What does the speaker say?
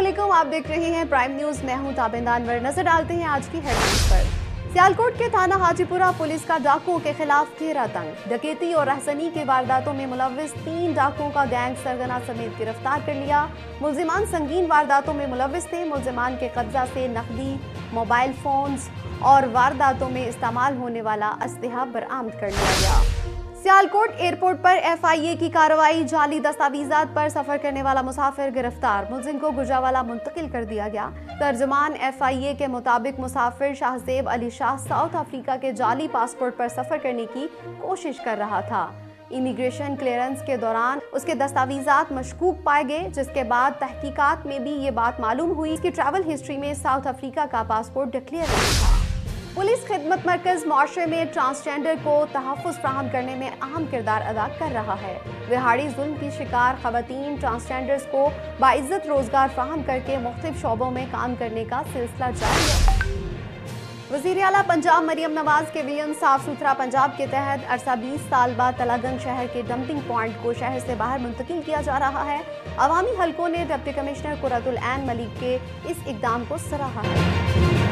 आप देख रहे हैं प्राइम न्यूज़ मैं हूँ ताबिंदा अनवर नज़र डालते हैं आज की हेडलाइंस पर। सियालकोट के थाना हाजीपुरा पुलिस का डाकुओं के खिलाफ घेरा तंग। डकैती और रहसनी की वारदातों में मुलविस तीन डाकुओं का गैंग सरगना समेत गिरफ़्तार कर लिया। मुलजिमान संगीन वारदातों में मुलविस थे मुलजिमान के कब्जा से नकदी, मोबाइल फोन्स और वारदातों में इस्तेमाल होने वाला असलहा बरामद कर लिया गया। सियालकोट एयरपोर्ट पर एफआईए की कार्रवाई, जाली दस्तावेजात पर सफ़र करने वाला मुसाफिर गिरफ़्तार। मुलजिम को गुजरावाला मुंतकिल कर दिया गया। तर्जमान एफआईए के मुताबिक मुसाफिर शाहजेब अली शाह साउथ अफ्रीका के जाली पासपोर्ट पर सफ़र करने की कोशिश कर रहा था। इमिग्रेशन क्लियरेंस के दौरान उसके दस्तावेजात मशकूक पाए गए, जिसके बाद तहकीकात में भी ये बात मालूम हुई कि ट्रैवल हिस्ट्री में साउथ अफ्रीका का पासपोर्ट डिक्लेयर नहीं था। खिदमत मरकज माशरे में ट्रांसजेंडर को तहफ़ फ्राहम करने में अहम किरदार अदा कर रहा है। रिहाड़ी जुल्म की शिकार खवतिन ट्रांसजेंडर्स को बाइज़्ज़त रोज़गार फ्राहम करके मुख्तफ शोबों में काम करने का सिलसिला जारी है। वज़ीर अला पंजाब मरियम नवाज़ के विजन साफ़ सुथरा पंजाब के तहत अरसा 20 साल बाद तलागंग शहर के डंपिंग पॉइंट को शहर से बाहर मुंतकिल किया जा रहा है। अवामी हलकों ने डिप्टी कमिश्नर कुरतुल मलिक के इस इकदाम को सराहा है।